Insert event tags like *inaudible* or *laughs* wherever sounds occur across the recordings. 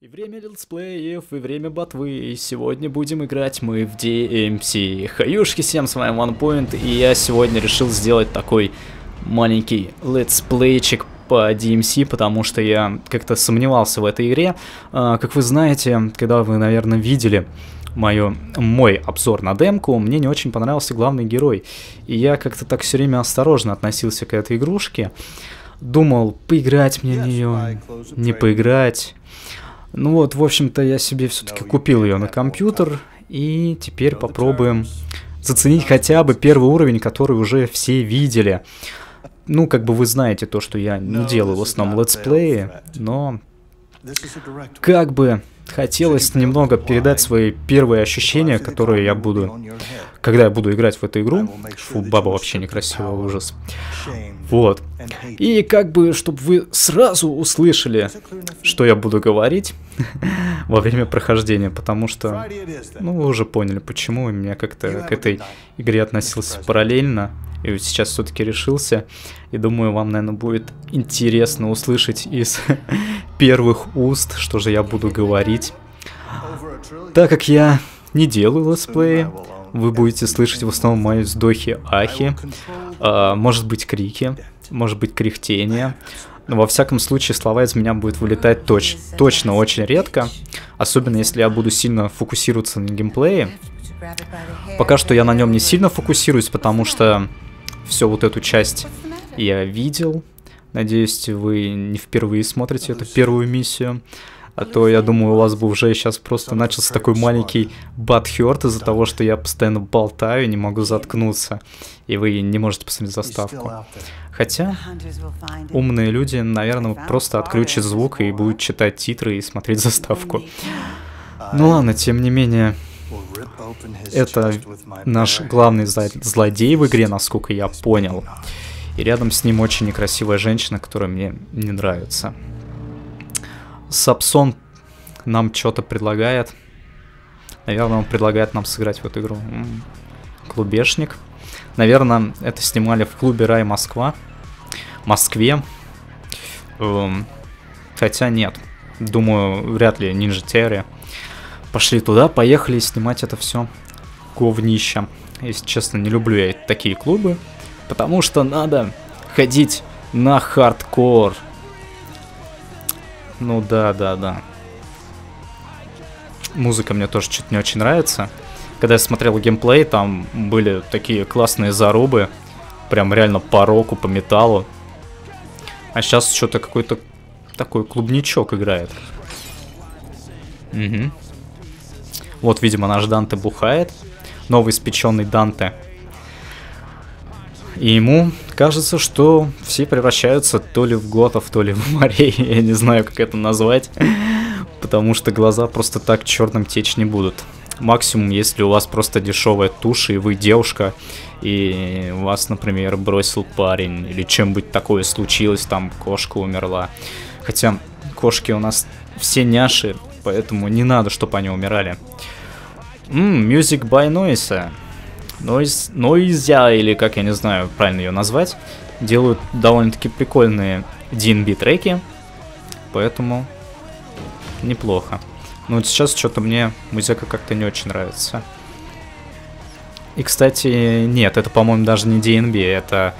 И время летсплеев, и время ботвы, и сегодня будем играть мы в DMC. Хаюшки всем, с вами OnePoint, и я сегодня решил сделать такой маленький летсплейчик по DMC, потому что я как-то сомневался в этой игре. А, как вы знаете, когда вы, наверное, видели мою, мой обзор на демку, мне не очень понравился главный герой. И я как-то так все время осторожно относился к этой игрушке. Думал, поиграть мне в нее, не поиграть. Ну вот, в общем-то, я себе все-таки купил ее на компьютер, и теперь попробуем заценить хотя бы первый уровень, который уже все видели. Ну, как бы вы знаете то, что я не делаю в основном летсплеи, но как бы хотелось немного передать свои первые ощущения, которые я буду, когда я буду играть в эту игру. Фу, баба вообще некрасивая, ужас. Вот. И как бы, чтобы вы сразу услышали, что я буду говорить *laughs* во время прохождения, потому что, ну, вы уже поняли, почему меня как-то к этой игре относился параллельно. И вот сейчас все-таки решился. И думаю, вам, наверное, будет интересно услышать из *laughs* первых уст, что же я буду говорить. Так как я не делаю летсплеи, вы будете слышать в основном мои вздохи ахи, а, может быть крики, может быть кряхтение. Но во всяком случае слова из меня будут вылетать точ точно очень редко, особенно если я буду сильно фокусироваться на геймплее. Пока что я на нем не сильно фокусируюсь, потому что все вот эту часть я видел. Надеюсь, вы не впервые смотрите эту первую миссию. А то, я думаю, у вас бы уже сейчас просто начался такой маленький бадхерт из-за того, что я постоянно болтаю и не могу заткнуться. И вы не можете посмотреть заставку. Хотя, умные люди, наверное, просто отключат звук и будут читать титры и смотреть заставку. Ну ладно, тем не менее, это наш главный злодей в игре, насколько я понял. И рядом с ним очень некрасивая женщина, которая мне не нравится. Сапсон нам что-то предлагает. Наверное, он предлагает нам сыграть в эту игру. Клубешник. Наверное, это снимали в клубе Рай Москва. Москве. Эм, хотя нет. Думаю, вряд ли Ninja Theory. Пошли туда, поехали снимать это все. Говнище. Если честно, не люблю я такие клубы. Потому что надо ходить на хардкор. Ну да, да, да. Музыка мне тоже что-то не очень нравится. Когда я смотрел геймплей, там были такие классные зарубы. Прям реально по року, по металлу. А сейчас что-то какой-то такой клубничок играет. Угу. Вот, видимо, наш Данте бухает. Новый испеченный Данте. И ему кажется, что все превращаются то ли в готов, то ли в *laughs* морей. Я не знаю, как это назвать. Потому что глаза просто так черным течь не будут. Максимум, если у вас просто дешевая тушь, и вы девушка, и вас, например, бросил парень, или чем-нибудь такое случилось, там кошка умерла. Хотя кошки у нас все няши, поэтому не надо, чтобы они умирали. Ммм, Music by Noise. Noise, Noise, или как я не знаю правильно ее назвать, делают довольно-таки прикольные DNB треки, поэтому неплохо. Но вот сейчас что-то мне музыка как-то не очень нравится. И, кстати, нет, это, по-моему, даже не DNB, это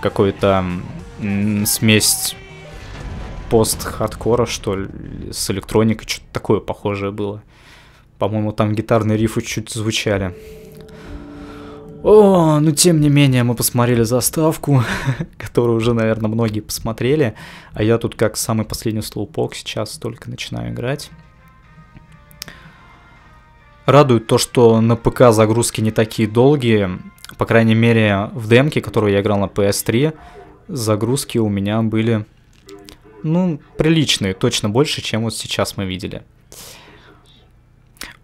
какой-то смесь пост-хардкора, что ли, с электроникой, что-то такое похожее было. По-моему, там гитарные рифы чуть звучали. О, ну тем не менее, мы посмотрели заставку, *laughs* которую уже, наверное, многие посмотрели. А я тут как самый последний слоупок сейчас только начинаю играть. Радует то, что на ПК загрузки не такие долгие. По крайней мере, в демке, которую я играл на PS3, загрузки у меня были, ну, приличные, точно больше, чем вот сейчас мы видели.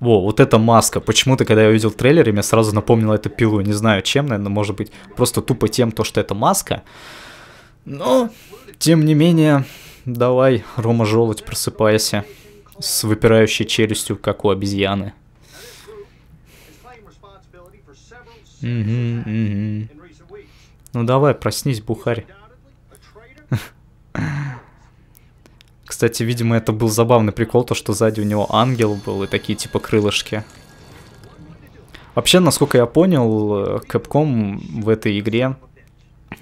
Во, вот эта маска. Почему-то, когда я увидел трейлер, мне сразу напомнила эту пилу. Не знаю чем, наверное, может быть, просто тупо тем, то, что это маска. Но, тем не менее, давай, Рома Желудь, просыпайся. С выпирающей челюстью, как у обезьяны. Угу, угу. Ну давай, проснись, бухарь. *laughs* Кстати, видимо, это был забавный прикол, то, что сзади у него ангел был и такие типа крылышки. Вообще, насколько я понял, Capcom в этой игре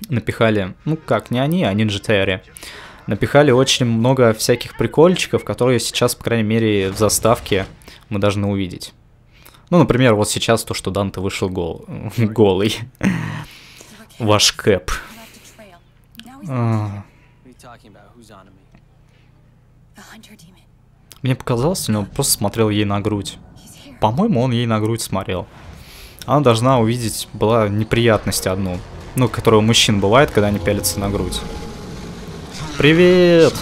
напихали, ну как, не они, а Ninja Theory, напихали очень много всяких прикольчиков, которые сейчас, по крайней мере, в заставке мы должны увидеть. Ну, например, вот сейчас то, что Данте вышел гол... *laughs* голый. Ваш Кэп. Мне показалось, что он просто смотрел ей на грудь. По-моему, он ей на грудь смотрел. Она должна увидеть, была неприятность одну. Ну, которая у мужчин бывает, когда они пялятся на грудь. Привет!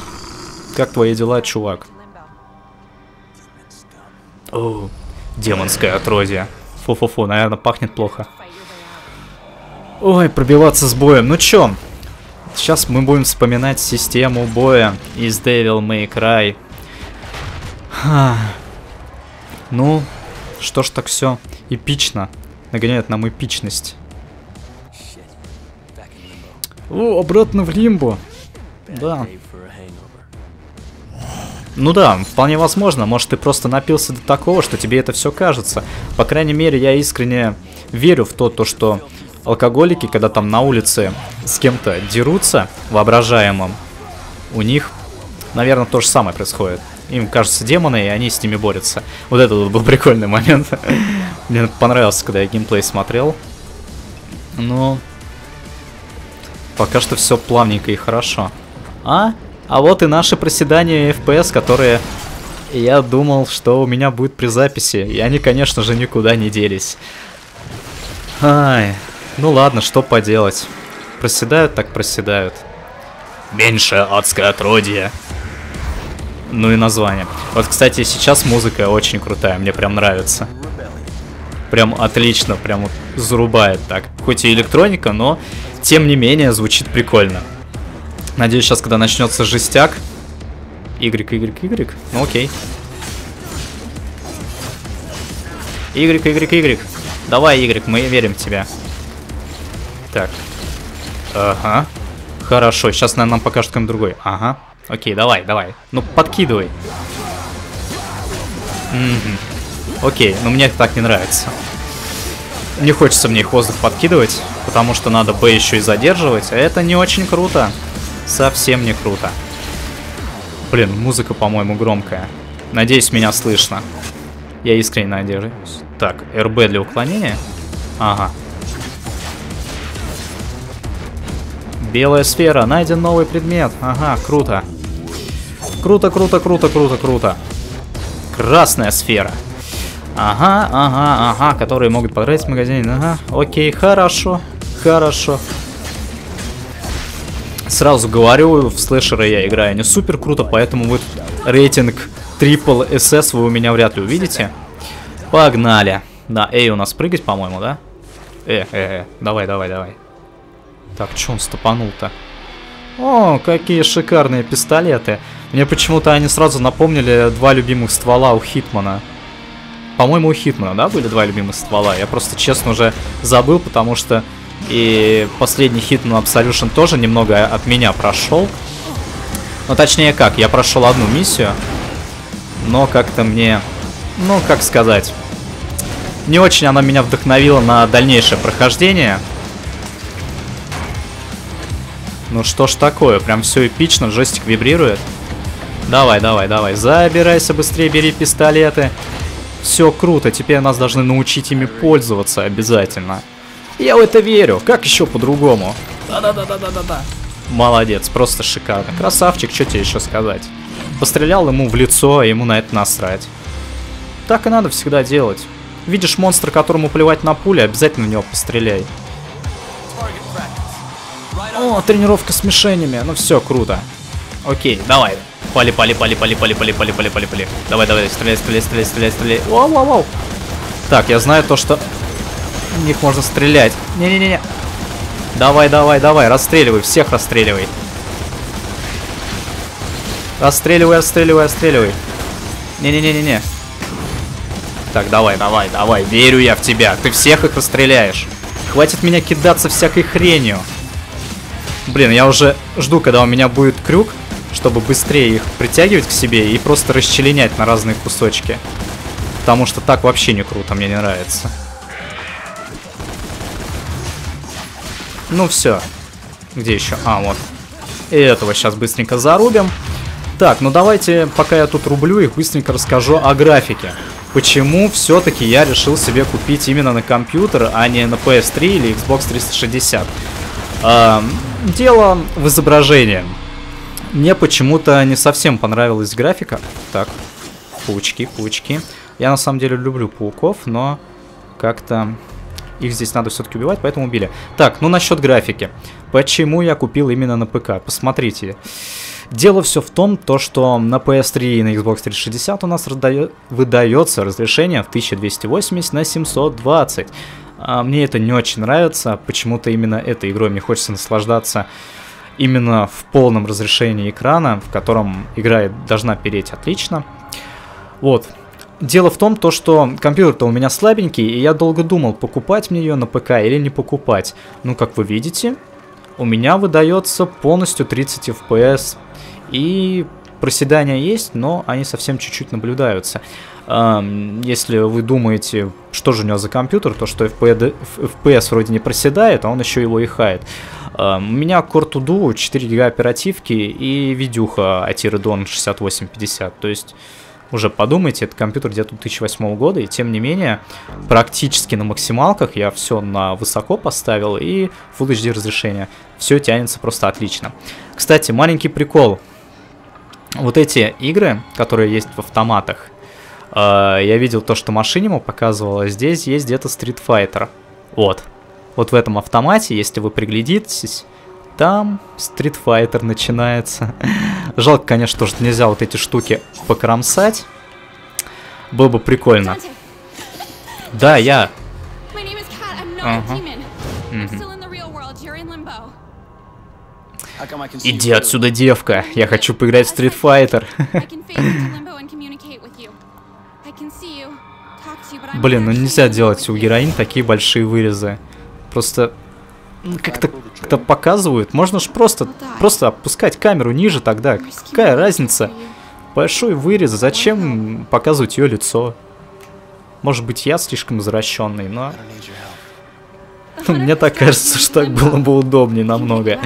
Как твои дела, чувак? О, демонское отродье. Фу-фу-фу, наверное, пахнет плохо. Ой, пробиваться с боем. Ну чё, сейчас мы будем вспоминать систему боя из Devil May Cry. Ха. Ну, что ж так все эпично. Нагоняет нам эпичность. О, обратно в Лимбо. Да. Ну да, вполне возможно. Может, ты просто напился до такого, что тебе это все кажется. По крайней мере, я искренне верю в то, то что алкоголики, когда там на улице с кем-то дерутся воображаемым, у них, наверное, то же самое происходит. Им кажутся демоны, и они с ними борются. Вот это вот был прикольный момент. *laughs* Мне понравился, когда я геймплей смотрел. Но пока что все плавненько и хорошо. А? А вот и наши проседания FPS, которые я думал, что у меня будет при записи. И они, конечно же, никуда не делись. Ай, ну ладно, что поделать. Проседают так проседают. Меньше адское отродье. Ну и название. Вот, кстати, сейчас музыка очень крутая, мне прям нравится. Прям отлично, прям вот зарубает так. Хоть и электроника, но тем не менее звучит прикольно. Надеюсь, сейчас, когда начнется жестяк... Y, Y, Y? Ну окей. Y, Y, Y. Давай, Y, мы верим в тебя. Так. Ага. Хорошо, сейчас, наверное, нам покажет какой-нибудь другой. Ага. Окей, давай, давай. Ну, подкидывай. Угу. Окей, но мне так не нравится. Не хочется мне их воздух подкидывать, потому что надо Б еще и задерживать, а это не очень круто. Совсем не круто. Блин, музыка, по-моему, громкая. Надеюсь, меня слышно. Я искренне надеюсь. Так, РБ для уклонения. Ага. Белая сфера. Найден новый предмет. Ага, круто. Круто, круто, круто, круто, круто. Красная сфера. Ага, ага, ага, которые могут потратить в магазине. Ага, окей, хорошо, хорошо. Сразу говорю, в слэшеры я играю не супер круто, поэтому вот рейтинг Triple SS вы у меня вряд ли увидите. Погнали. Да, эй, у нас прыгать, по-моему, да? Э, э, э, давай, давай, давай. Так, что он стопанул-то? О, какие шикарные пистолеты. Мне почему-то они сразу напомнили два любимых ствола у Хитмана. По-моему, у Хитмана, да, были два любимых ствола? Я просто, честно, уже забыл, потому что и последний Hitman Absolution тоже немного от меня прошел. Ну, точнее как, я прошел одну миссию, но как-то мне, ну, как сказать, не очень она меня вдохновила на дальнейшее прохождение. Ну что ж такое, прям все эпично, джойстик вибрирует. Давай, давай, давай, забирайся быстрее, бери пистолеты. Все круто, теперь нас должны научить ими пользоваться обязательно. Я в это верю, как еще по-другому? Да-да-да-да-да-да. Молодец, просто шикарно. Красавчик, что тебе еще сказать? Пострелял ему в лицо, а ему на это насрать. Так и надо всегда делать. Видишь монстра, которому плевать на пули, обязательно в него постреляй. О, тренировка с мишенями. Ну все, круто. Окей, давай. Пали, пали, пали, пали, пали, пали, пали, пали, пали, пали. Давай, давай, стреляй, стреляй, стреляй, стреляй, стреляй. Вау, вау, вау. Так, я знаю то, что в них можно стрелять. Не-не-не-не. Давай, давай, давай, расстреливай, всех расстреливай. Расстреливай, расстреливай, расстреливай. Не-не-не-не-не. Так, давай, давай, давай, верю я в тебя. Ты всех их расстреляешь. Хватит меня кидаться всякой хренью. Блин, я уже жду, когда у меня будет крюк, чтобы быстрее их притягивать к себе и просто расчленять на разные кусочки. Потому что так вообще не круто, мне не нравится. Ну все. Где еще? А, вот. И этого сейчас быстренько зарубим. Так, ну давайте, пока я тут рублю их, быстренько расскажу о графике. Почему все-таки я решил себе купить именно на компьютер, а не на PS3 или Xbox 360? Дело в изображении. Мне почему-то не совсем понравилась графика. Так, паучки, паучки. Я на самом деле люблю пауков, но как-то их здесь надо все-таки убивать, поэтому убили. Так, ну насчет графики. Почему я купил именно на ПК? Посмотрите. Дело все в том, то, что на PS3 и на Xbox 360 у нас выдается разрешение в 1280 на 720. А мне это не очень нравится, почему-то именно этой игрой мне хочется наслаждаться именно в полном разрешении экрана, в котором игра должна переть отлично. Вот. Дело в том, то, что компьютер-то у меня слабенький, и я долго думал, покупать мне ее на ПК или не покупать. Ну, как вы видите, у меня выдается полностью 30 FPS. И проседания есть, но они совсем чуть-чуть наблюдаются. Если вы думаете, что же у него за компьютер, то что FPS вроде не проседает, а он еще его и хает. У меня Core 2 Duo, 4 гига оперативки и видюха Atiridon 6850. То есть уже подумайте, это компьютер где-то 2008 года, и тем не менее, практически на максималках я все на высоко поставил и Full HD разрешение. Все тянется просто отлично. Кстати, маленький прикол. Вот эти игры, которые есть в автоматах, э, я видел то, что Машинима показывала, здесь есть где-то Street Fighter. Вот. Вот в этом автомате, если вы приглядитесь, там Street Fighter начинается. *laughs* Жалко, конечно, что нельзя вот эти штуки покромсать. Было бы прикольно. Да, я. Ага. Иди отсюда, девка. Я хочу поиграть в Street Fighter. *laughs* Блин, ну нельзя делать у героинь такие большие вырезы. Просто как-то как показывают. Можно же просто, просто опускать камеру ниже тогда. Какая разница? Большой вырез, зачем показывать ее лицо? Может быть, я слишком извращенный, но... *laughs* Мне так кажется, что так было бы удобнее намного.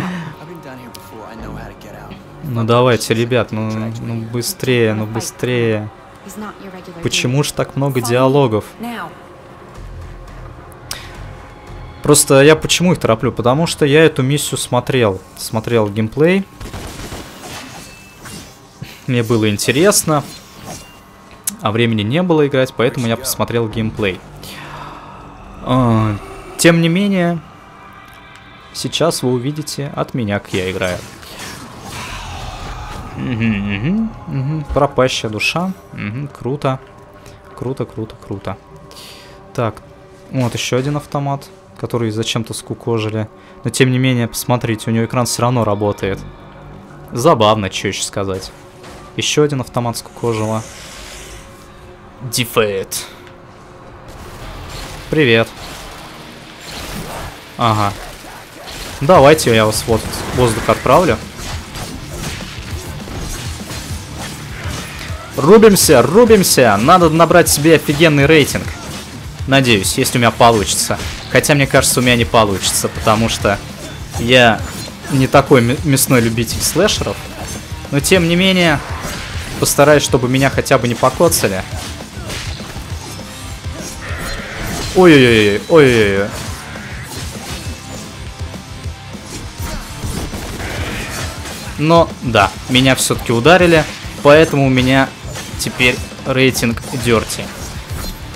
Ну давайте, ребят, ну, ну быстрее, ну быстрее. Почему же так много диалогов? Просто я почему их тороплю? Потому что я эту миссию смотрел. Смотрел геймплей. Мне было интересно. А времени не было играть, поэтому я посмотрел геймплей. А, тем не менее, сейчас вы увидите от меня, как я играю. Угу, угу, угу. Пропащая душа. Угу, круто. Круто, круто, круто. Так, вот еще один автомат которые зачем-то скукожили. Но тем не менее, посмотрите, у него экран все равно работает. Забавно, что еще сказать. Еще один автомат скукожила. Дефейт. Привет. Ага. Давайте я вас вот воздух отправлю. Рубимся, рубимся. Надо набрать себе офигенный рейтинг. Надеюсь, если у меня получится. Хотя, мне кажется, у меня не получится, потому что я не такой мясной любитель слэшеров. Но, тем не менее, постараюсь, чтобы меня хотя бы не покоцали. Ой-ой-ой, ой-ой-ой. Но, да, меня все-таки ударили, поэтому у меня теперь рейтинг дерти.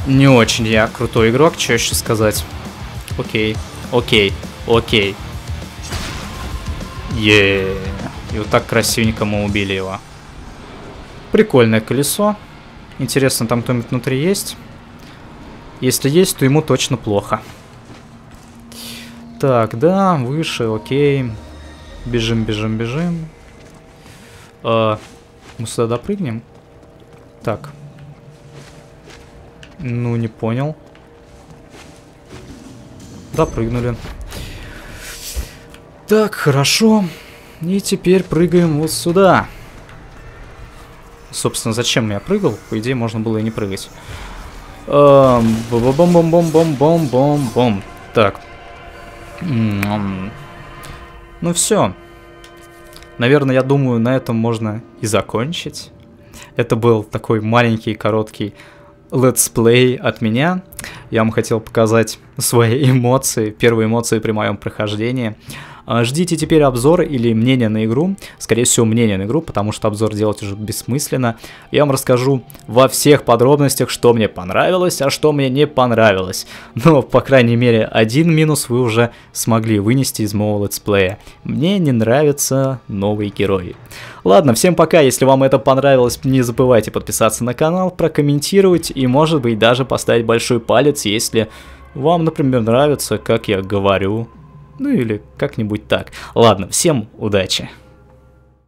Не очень я крутой игрок, что еще сказать. Окей, окей, окей. Еее. И вот так красивенько мы убили его. Прикольное колесо. Интересно, там кто-нибудь внутри есть? Если есть, то ему точно плохо. Так, да, выше, окей. Бежим, бежим, бежим. А, мы сюда допрыгнем? Так, ну, не понял. Допрыгнули. Так, хорошо. И теперь прыгаем вот сюда. Собственно, зачем я прыгал? По идее, можно было и не прыгать. Бом-бом-бом-бом-бом-бом-бом. Так. Ну все. Наверное, я думаю, на этом можно и закончить. Это был такой маленький, короткий летсплей от меня. Я вам хотел показать свои *laughs* эмоции, первые эмоции при моем прохождении. А, ждите теперь обзор или мнение на игру. Скорее всего, мнение на игру, потому что обзор делать уже бессмысленно. Я вам расскажу во всех подробностях, что мне понравилось, а что мне не понравилось. Но, по крайней мере, один минус вы уже смогли вынести из моего летсплея. Мне не нравятся новые герои. Ладно, всем пока, если вам это понравилось, не забывайте подписаться на канал, прокомментировать и, может быть, даже поставить большой палец, если вам, например, нравится, как я говорю ну или как-нибудь так. Ладно, всем удачи.